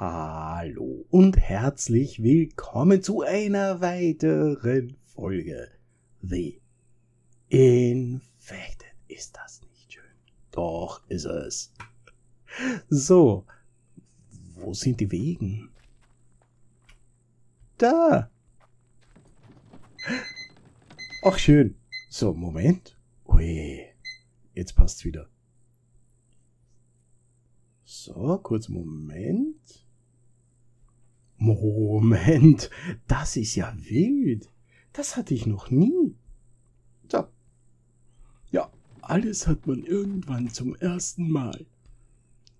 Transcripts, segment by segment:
Hallo und herzlich willkommen zu einer weiteren Folge The Infected. Ist das nicht schön? Doch ist es. So, wo sind die Wegen? Da. Ach schön. So, Moment. Ui, jetzt passt's wieder. So, kurz Moment. Moment, das ist ja wild. Das hatte ich noch nie. So. Ja, alles hat man irgendwann zum ersten Mal.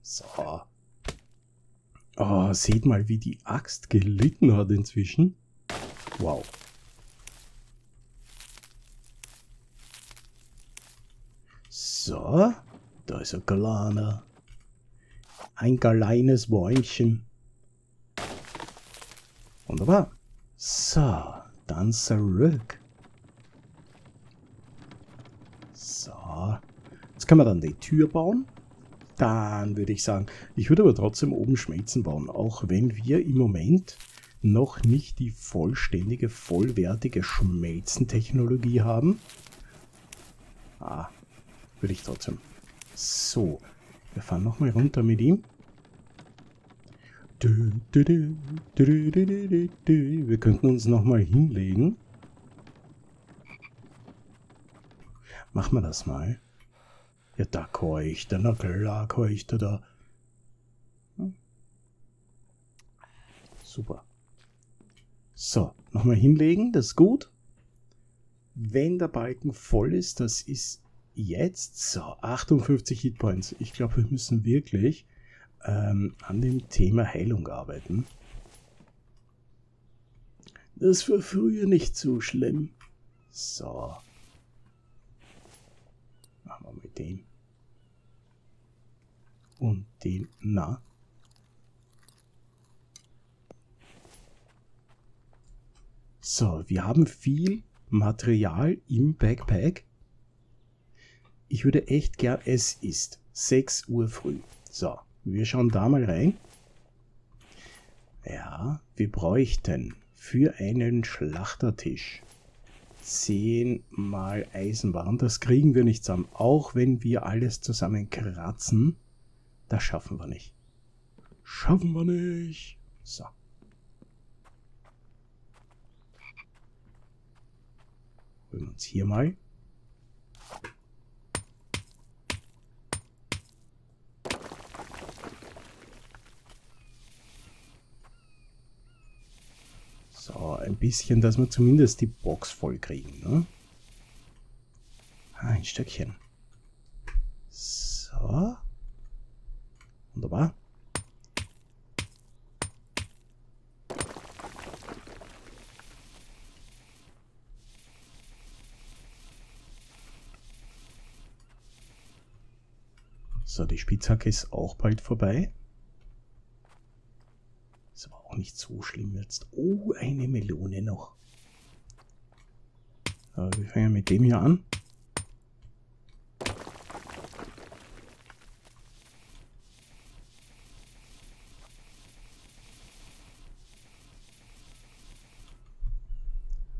So. Oh, seht mal, wie die Axt gelitten hat inzwischen. Wow. So, da ist ein kleiner. Ein kleines Bäumchen. Wunderbar. So, dann zurück. So, jetzt können wir dann die Tür bauen. Dann würde ich sagen, ich würde aber trotzdem oben Schmelzen bauen, auch wenn wir im Moment noch nicht die vollständige, vollwertige Schmelzentechnologie haben. Ah, würde ich trotzdem. So, wir fahren nochmal runter mit ihm. Wir könnten uns nochmal hinlegen. Machen wir das mal. Ja, da keucht er, na klar keucht er da. Hm. Super. So, nochmal hinlegen, das ist gut. Wenn der Balken voll ist, das ist jetzt so 58 Hitpoints. Ich glaube, wir müssen wirklich ähm, an dem Thema Heilung arbeiten. Das war früher nicht so schlimm. So. Machen wir mit dem. Und den. Na. So, wir haben viel Material im Backpack. Ich würde echt gern, es ist 6 Uhr früh. So, wir schauen da mal rein. Ja, wir bräuchten für einen Schlachtertisch 10 mal Eisenbahn. Das kriegen wir nicht zusammen. Auch wenn wir alles zusammen kratzen, das schaffen wir nicht. Schaffen wir nicht. So. Holen wir uns hier mal So, ein bisschen, dass wir zumindest die Box voll kriegen. Ne? Ah, ein Stückchen. So. Wunderbar. So, die Spitzhacke ist auch bald vorbei nicht so schlimm jetzt. Oh, eine Melone noch. So, wir fangen mit dem hier an.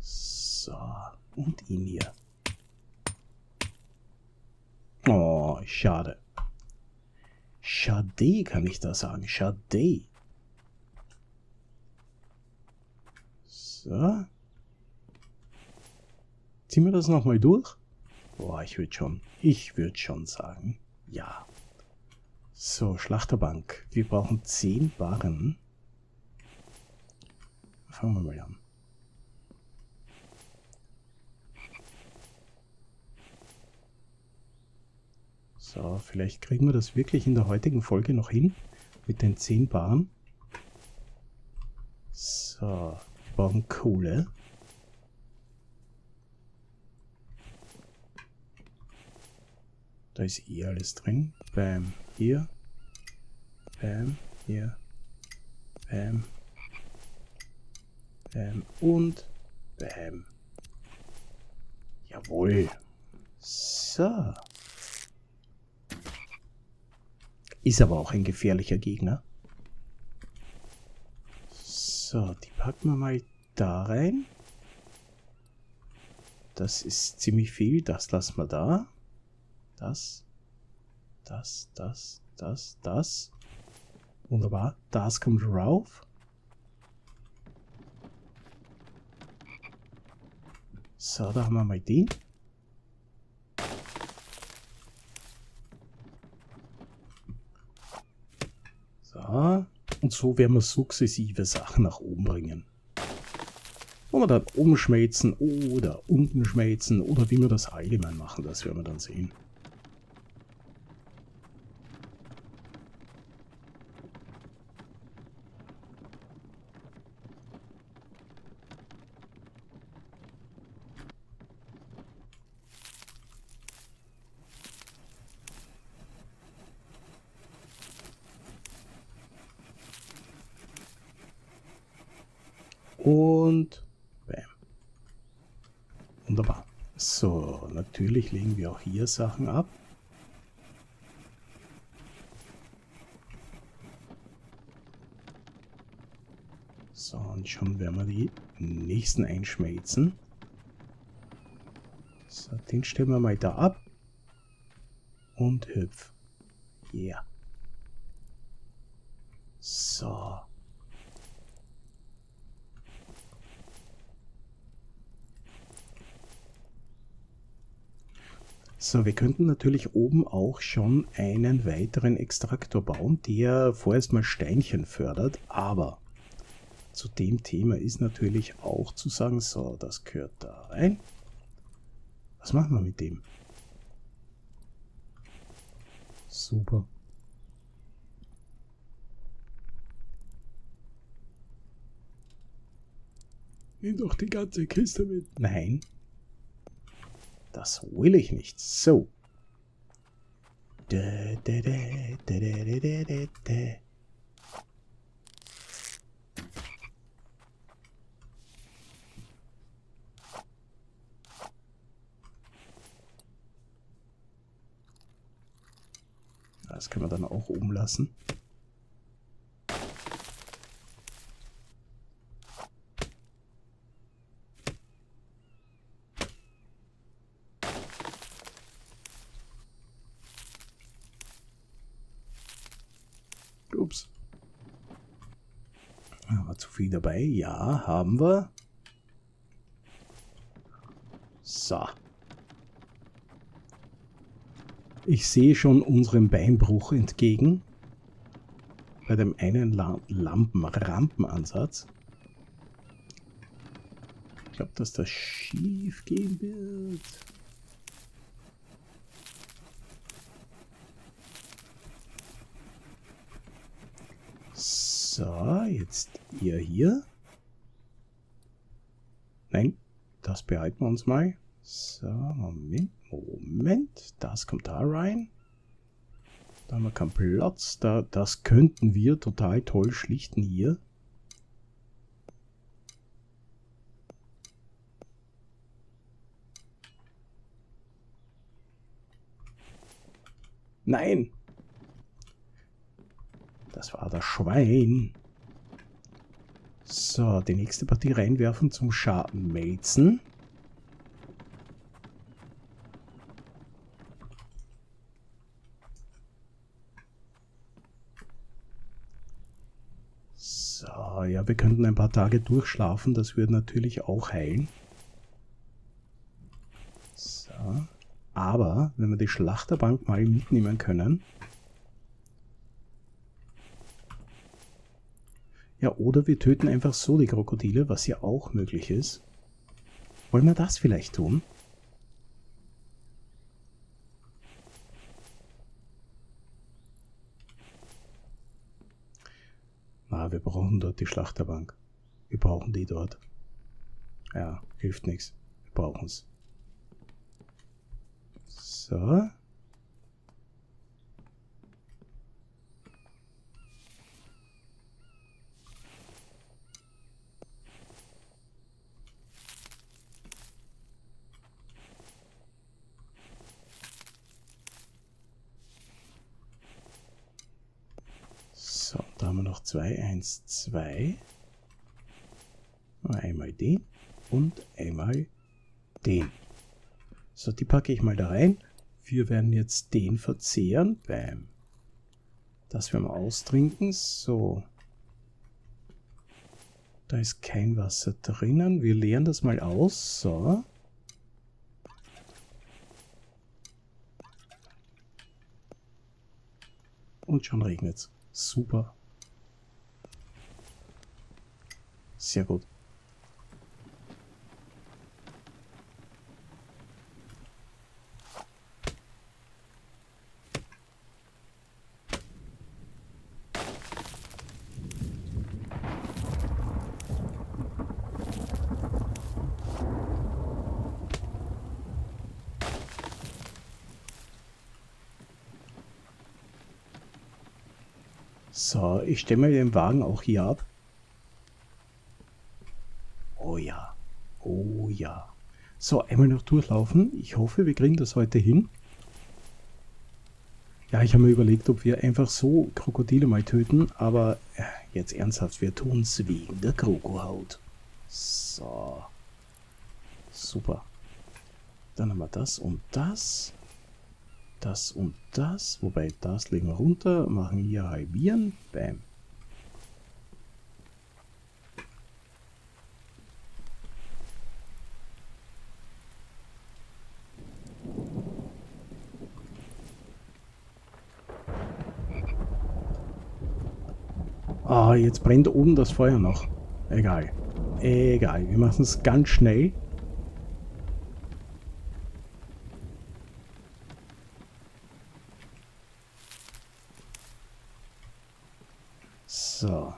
So, und ihn hier. Oh, schade. Schade kann ich da sagen. Schade. So. Ziehen wir das nochmal durch? Boah, ich würde schon, ich würde schon sagen, ja. So, Schlachterbank. Wir brauchen 10 Barren. Fangen wir mal an. So, vielleicht kriegen wir das wirklich in der heutigen Folge noch hin. Mit den 10 Barren. So, brauchen Kohle. Da ist eh alles drin. Bam, hier. Bam, hier. Bam. Bam und Bam. Jawohl. So. Ist aber auch ein gefährlicher Gegner. So, die packen wir mal da rein. Das ist ziemlich viel. Das lassen wir da. Das, das, das, das, das. Wunderbar. Das kommt rauf. So, da haben wir mal den. So. Und so werden wir sukzessive Sachen nach oben bringen. Wo wir dann oben schmelzen oder unten schmelzen oder wie wir das allgemein machen, das werden wir dann sehen. Und bam. Wunderbar. So, natürlich legen wir auch hier Sachen ab. So, und schon werden wir die nächsten einschmelzen. So, den stellen wir mal da ab. Und hüpf. Yeah. So. So, wir könnten natürlich oben auch schon einen weiteren Extraktor bauen, der vorerst mal Steinchen fördert, aber zu dem Thema ist natürlich auch zu sagen, so, das gehört da rein. Was machen wir mit dem? Super. Nimm doch die ganze Kiste mit. Nein, das will ich nicht. So. Das können wir dann auch oben lassen. Ups. Haben wir zu viel dabei? Ja, haben wir. So. Ich sehe schon unserem Beinbruch entgegen. Bei dem einen Lampen-Rampenansatz. Ich glaube, dass das schief gehen wird. So, jetzt ihr hier. Nein, das behalten wir uns mal. So, Moment, Moment. Das kommt da rein. Da haben wir keinen Platz. Da, das könnten wir total toll schlichten hier. Nein! Das war das Schwein. So, die nächste Partie reinwerfen zum Scharmelzen. So, ja, wir könnten ein paar Tage durchschlafen. Das würde natürlich auch heilen. So. Aber, wenn wir die Schlachterbank mal mitnehmen können, Ja, oder wir töten einfach so die Krokodile, was ja auch möglich ist. Wollen wir das vielleicht tun? Na, wir brauchen dort die Schlachterbank. Wir brauchen die dort. Ja, hilft nichts. Wir brauchen es. So. So, da haben wir noch 2, 1, 2. Einmal den und einmal den. So, die packe ich mal da rein. Wir werden jetzt den verzehren. Bam. Das werden wir austrinken. So. Da ist kein Wasser drinnen. Wir leeren das mal aus. So. Und schon regnet es. Super. Sehr gut. So, ich stelle mal den Wagen auch hier ab. Oh ja. Oh ja. So, einmal noch durchlaufen. Ich hoffe, wir kriegen das heute hin. Ja, ich habe mir überlegt, ob wir einfach so Krokodile mal töten, aber äh, jetzt ernsthaft, wir tun es wegen der Krokohaut. So. Super. Dann haben wir das und das das und das. Wobei das legen wir runter, machen hier halbieren. Bam. Ah, jetzt brennt oben das Feuer noch. Egal. Egal. Wir machen es ganz schnell. So.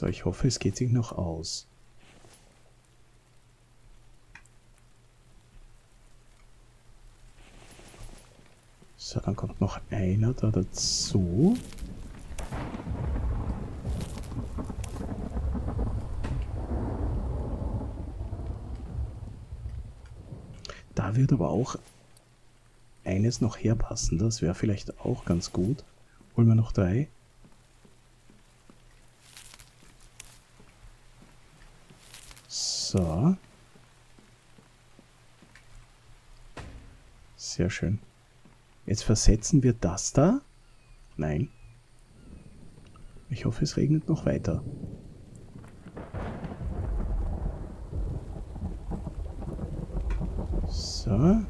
So, ich hoffe, es geht sich noch aus. So, dann kommt noch einer da dazu. Da wird aber auch eines noch herpassen. Das wäre vielleicht auch ganz gut. Holen wir noch drei. So. Sehr schön. Jetzt versetzen wir das da. Nein. Ich hoffe, es regnet noch weiter. So.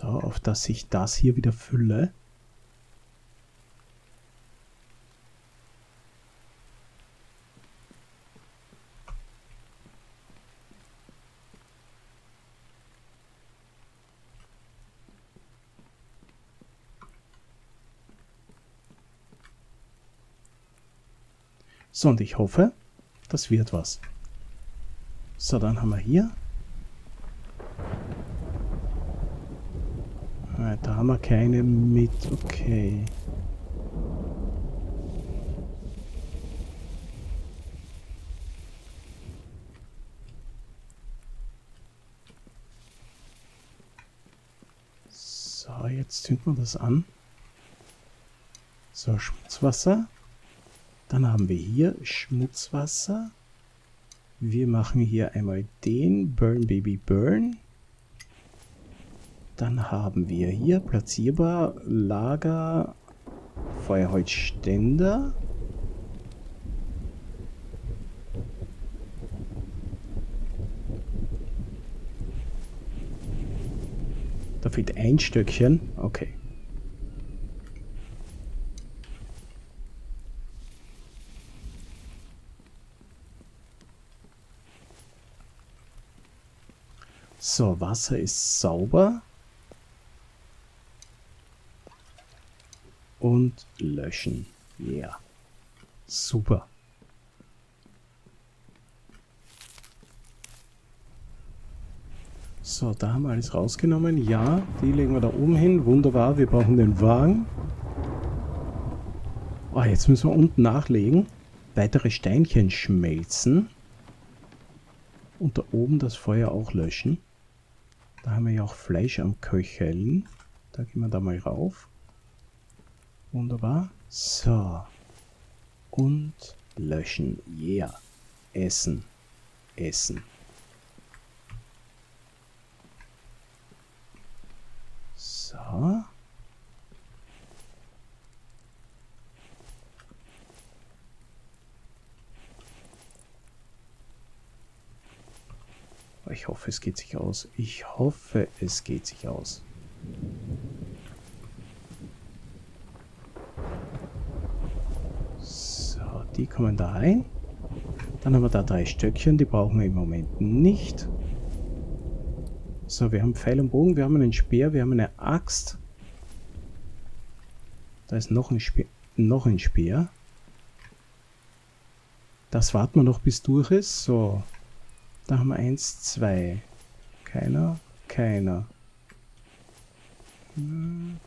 So, auf dass ich das hier wieder fülle. So, und ich hoffe, das wird was. So, dann haben wir hier. Ah, da haben wir keine mit. Okay. So, jetzt zünden wir das an. So, Schmutzwasser. Dann haben wir hier Schmutzwasser. Wir machen hier einmal den Burn Baby Burn. Dann haben wir hier platzierbar Lager Feuerholzständer. Da fehlt ein Stückchen. Okay. So, Wasser ist sauber. Und löschen. Ja. Yeah. Super. So, da haben wir alles rausgenommen. Ja, die legen wir da oben hin. Wunderbar, wir brauchen den Wagen. Oh, jetzt müssen wir unten nachlegen. Weitere Steinchen schmelzen. Und da oben das Feuer auch löschen. Da haben wir ja auch Fleisch am Köcheln. Da gehen wir da mal rauf. Wunderbar. So. Und löschen. Yeah. Essen. Essen. So. Ich hoffe, es geht sich aus. Ich hoffe, es geht sich aus. So, die kommen da rein. Dann haben wir da drei Stöckchen, die brauchen wir im Moment nicht. So, wir haben Pfeil und Bogen, wir haben einen Speer, wir haben eine Axt. Da ist noch ein Speer. Noch ein Speer. Das warten wir noch bis durch ist. So. Da haben wir eins, zwei. Keiner, keiner.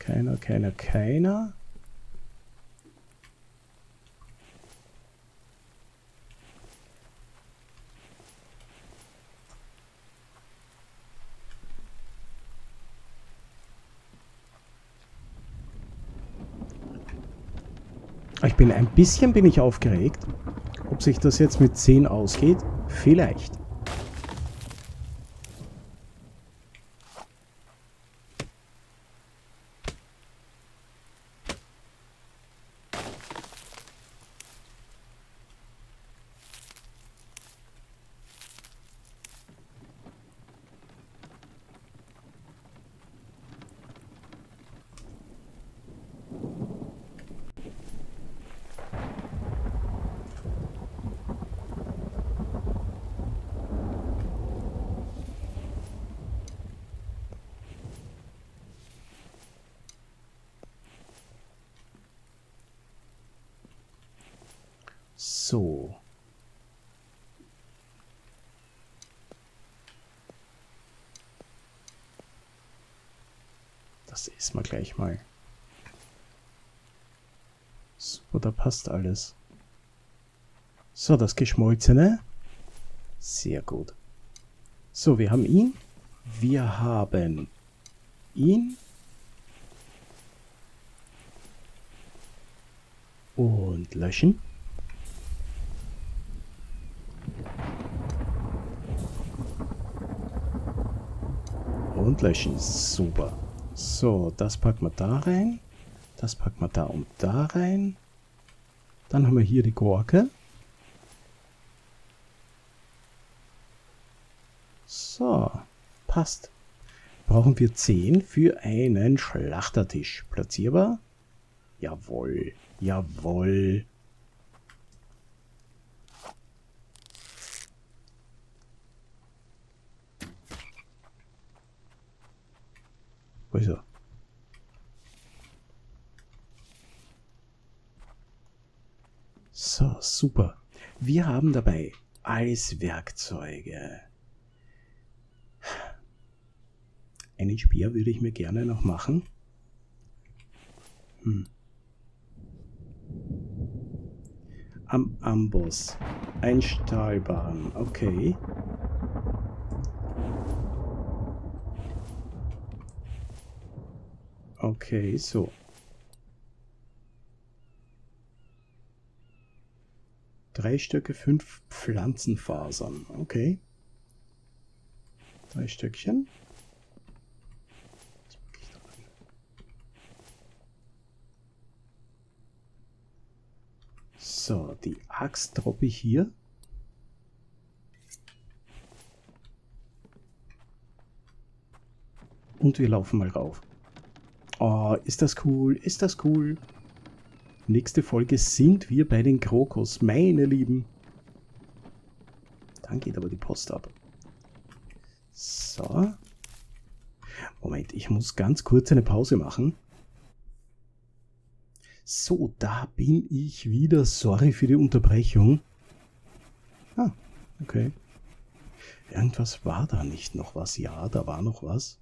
Keiner, keiner, keiner. Ich bin ein bisschen bin ich aufgeregt. Ob sich das jetzt mit 10 ausgeht? Vielleicht. So. Das ist mal gleich mal. Super, da passt alles. So, das Geschmolzene. Sehr gut. So, wir haben ihn. Wir haben ihn. Und löschen. Und löschen. Super. So, das packen wir da rein. Das packen wir da und da rein. Dann haben wir hier die Gurke. So, passt. Brauchen wir 10 für einen Schlachtertisch. Platzierbar? Jawohl, jawohl. Wo ist er? So, super. Wir haben dabei alles Werkzeuge. Einen Speer würde ich mir gerne noch machen. Hm. Am Amboss. Ein Stahlbahn. Okay. Okay, so. Drei Stöcke, fünf Pflanzenfasern. Okay. Drei Stöckchen. So, die Axt droppe ich hier. Und wir laufen mal rauf. Oh, ist das cool, ist das cool. Nächste Folge sind wir bei den Krokus, meine Lieben. Dann geht aber die Post ab. So. Moment, ich muss ganz kurz eine Pause machen. So, da bin ich wieder. Sorry für die Unterbrechung. Ah, okay. Irgendwas war da nicht noch was. Ja, da war noch was.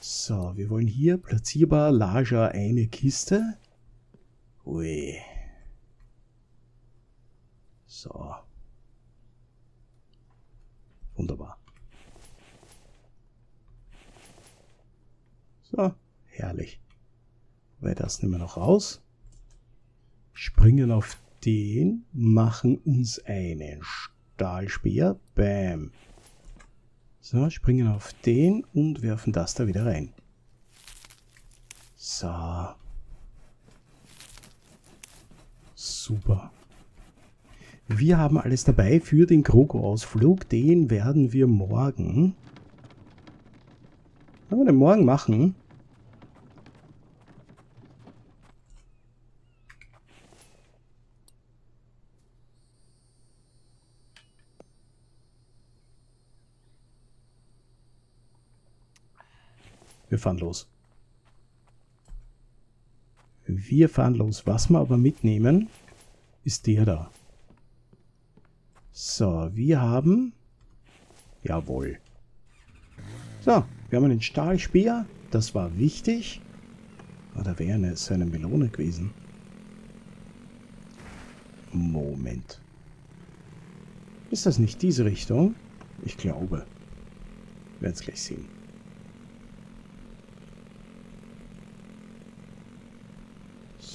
So, wir wollen hier platzierbar Lager eine Kiste. Ui. So. Wunderbar. So, herrlich. Weil das nehmen wir noch raus. Springen auf den, machen uns einen Stahlspeer. Bam. So, springen auf den und werfen das da wieder rein. So. Super. Wir haben alles dabei für den Kroko-Ausflug. Den werden wir morgen... Wollen wir den morgen machen? Wir fahren los. Wir fahren los. Was wir aber mitnehmen, ist der da. So, wir haben... Jawohl. So, wir haben einen Stahlspeer. Das war wichtig. Oh, da wäre eine, eine Melone gewesen. Moment. Ist das nicht diese Richtung? Ich glaube. Wir werden es gleich sehen.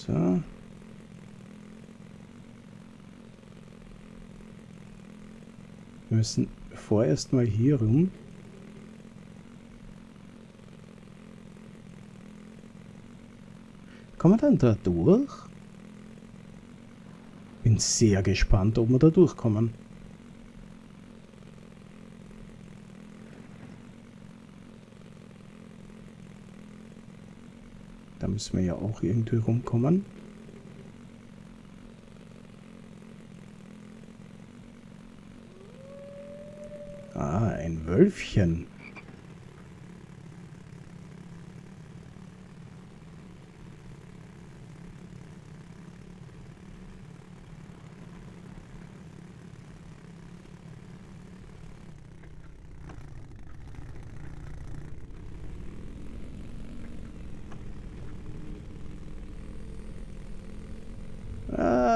So. Wir müssen vorerst mal hier rum. Kommen wir dann da durch? Bin sehr gespannt, ob wir da durchkommen. Da müssen wir ja auch irgendwie rumkommen. Ah, ein Wölfchen.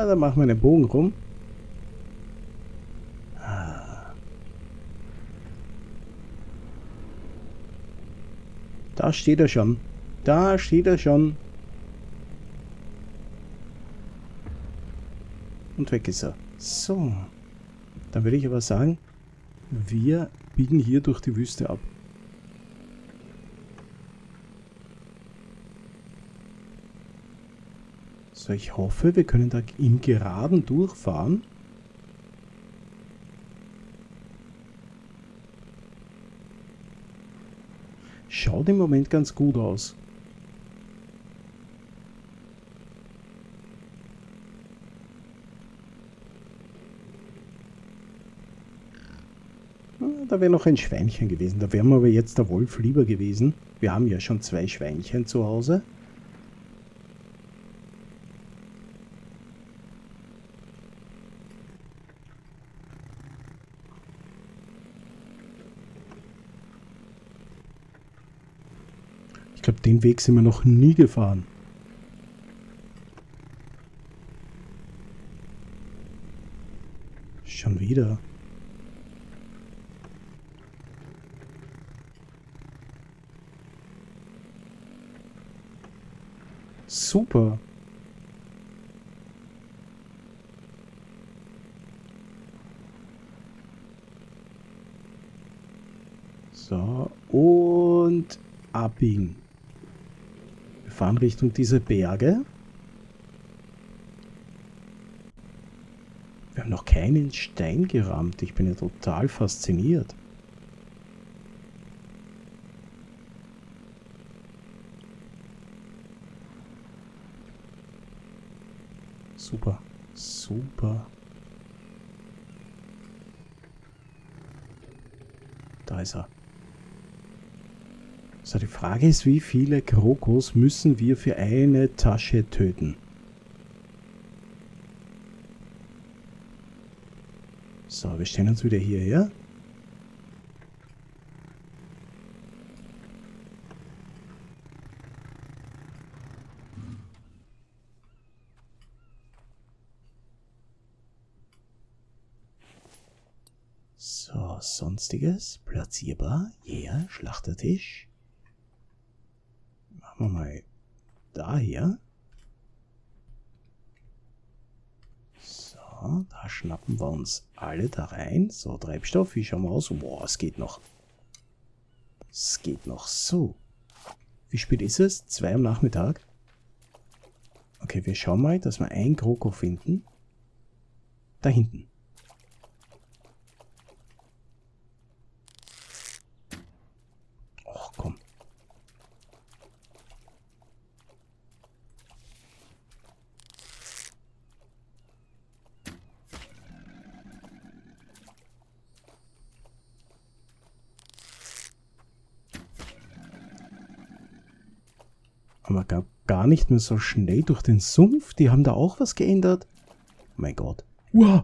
dann machen wir den Bogen rum. Da steht er schon. Da steht er schon. Und weg ist er. So. Dann würde ich aber sagen, wir biegen hier durch die Wüste ab. So, ich hoffe, wir können da im Geraden durchfahren. Schaut im Moment ganz gut aus. Ah, da wäre noch ein Schweinchen gewesen. Da wäre mir aber jetzt der Wolf lieber gewesen. Wir haben ja schon zwei Schweinchen zu Hause. glaube, den Weg sind wir noch nie gefahren. Schon wieder. Super. So, und abbiegen fahren Richtung diese Berge. Wir haben noch keinen Stein gerammt. Ich bin ja total fasziniert. Super, super. Da ist er. So, die Frage ist, wie viele Krokos müssen wir für eine Tasche töten? So, wir stellen uns wieder hierher. So, sonstiges, platzierbar. Yeah, Schlachtertisch. Machen wir mal da hier. So, da schnappen wir uns alle da rein. So, Treibstoff, wie schauen wir aus? Boah, es geht noch. Es geht noch so. Wie spät ist es? Zwei am Nachmittag. Okay, wir schauen mal, dass wir ein Kroko finden. Da hinten. Aber nicht mehr so schnell durch den Sumpf. Die haben da auch was geändert. Oh mein Gott. Wow.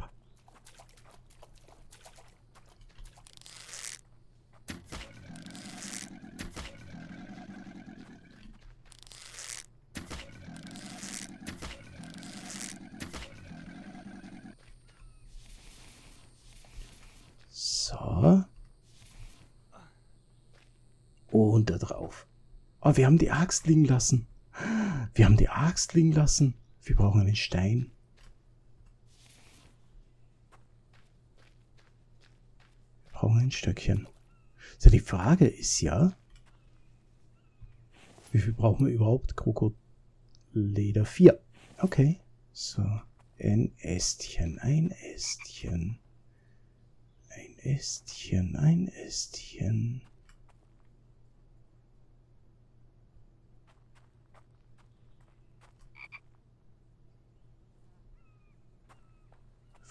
So. Und da drauf. Oh, wir haben die Axt liegen lassen. Wir haben die Axt liegen lassen. Wir brauchen einen Stein. Wir brauchen ein Stöckchen. So, die Frage ist ja, wie viel brauchen wir überhaupt? Krokodileder 4. Okay. So, ein Ästchen, ein Ästchen. Ein Ästchen, ein Ästchen.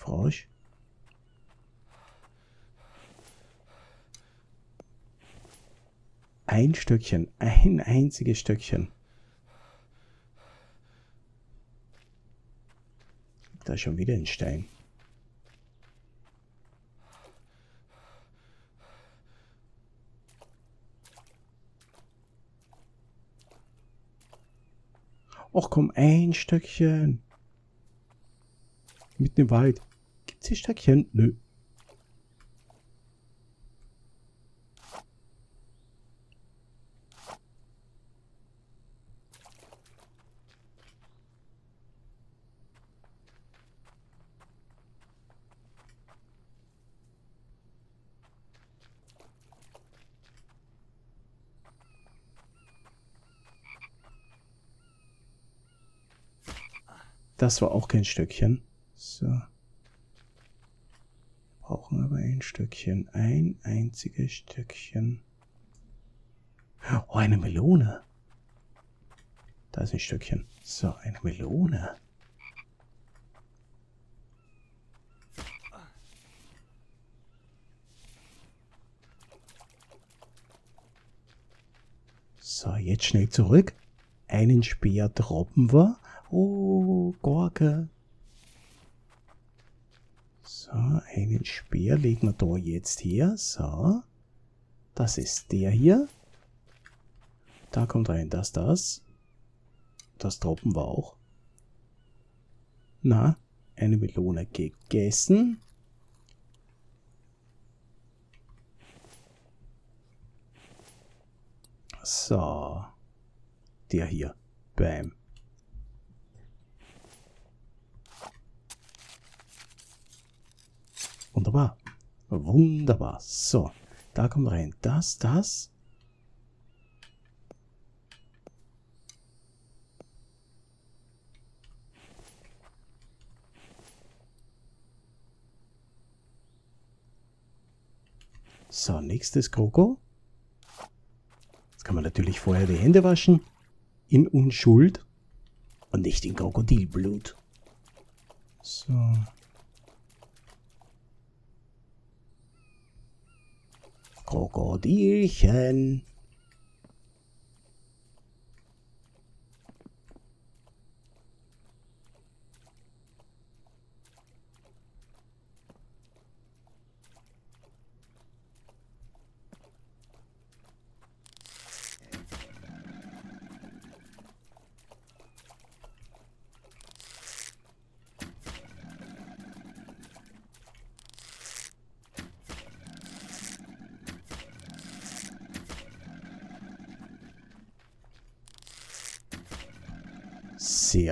Frosch. Ein Stöckchen, ein einziges Stöckchen. Da schon wieder ein Stein. Och komm, ein Stöckchen. Mitten im Wald. Zischstöckchen? Nö. Das war auch kein Stückchen. So brauchen aber ein Stückchen. Ein einziges Stückchen. Oh, eine Melone. Da ist ein Stückchen. So, eine Melone. So, jetzt schnell zurück. Einen Speer droppen wir. Oh, Gorke. So, einen Speer legen wir da jetzt her. So. Das ist der hier. Da kommt rein das, das. Das droppen wir auch. Na, eine Melone gegessen. So. Der hier. Bam. Wunderbar. Wunderbar. So, da kommt rein. Das, das. So, nächstes Kroko. Jetzt kann man natürlich vorher die Hände waschen. In Unschuld. Und nicht in Krokodilblut. So. Krokodilchen.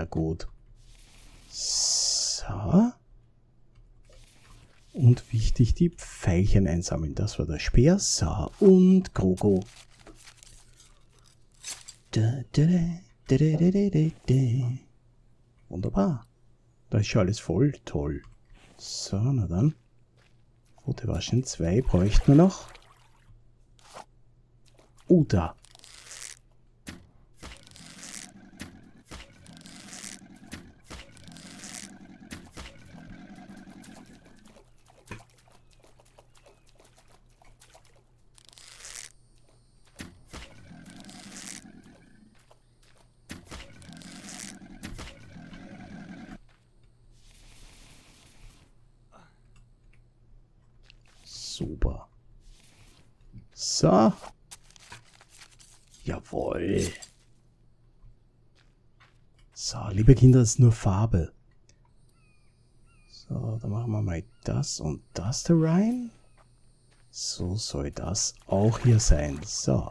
Sehr gut. So. Und wichtig, die Pfeilchen einsammeln. Das war der Speer. So, und Krogo. Wunderbar. Da ist schon alles voll. Toll. So, na dann. Rote Waschen. Zwei bräuchten wir noch. Oh, da. Super. So. Jawohl. So, liebe Kinder, das ist nur Farbe. So, dann machen wir mal das und das da rein. So soll das auch hier sein. So.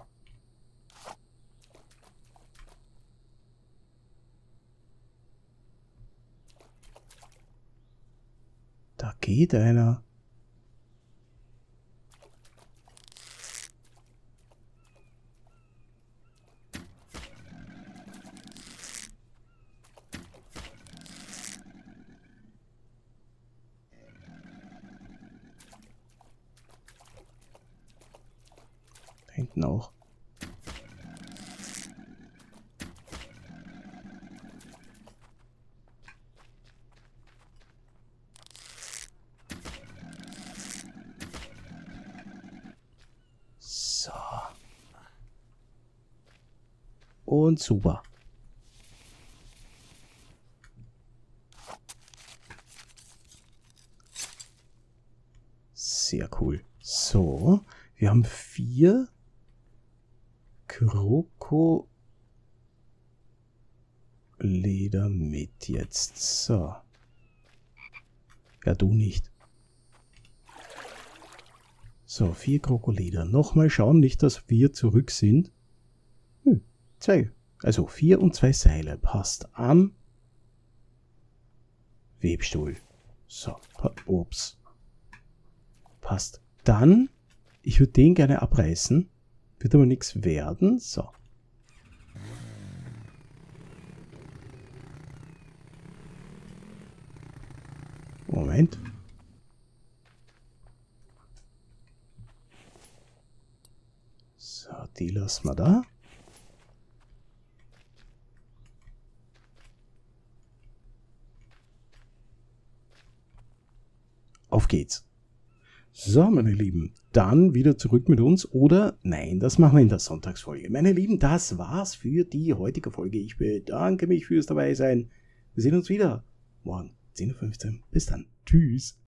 Da geht einer. hinten auch. So. Und super. Sehr cool. So, wir haben vier Krokoleder mit jetzt. So. Ja, du nicht. So, vier Krokoleder. Nochmal schauen, nicht, dass wir zurück sind. Hm, zwei. Also vier und zwei Seile. Passt an. Webstuhl. So, ups. Passt. Dann, ich würde den gerne abreißen. Wird aber nichts werden. So. Moment. So, die lassen wir da. Auf geht's. So, meine Lieben, dann wieder zurück mit uns oder nein, das machen wir in der Sonntagsfolge. Meine Lieben, das war's für die heutige Folge. Ich bedanke mich fürs Dabeisein. Wir sehen uns wieder morgen 10.15 Uhr. Bis dann. Tschüss.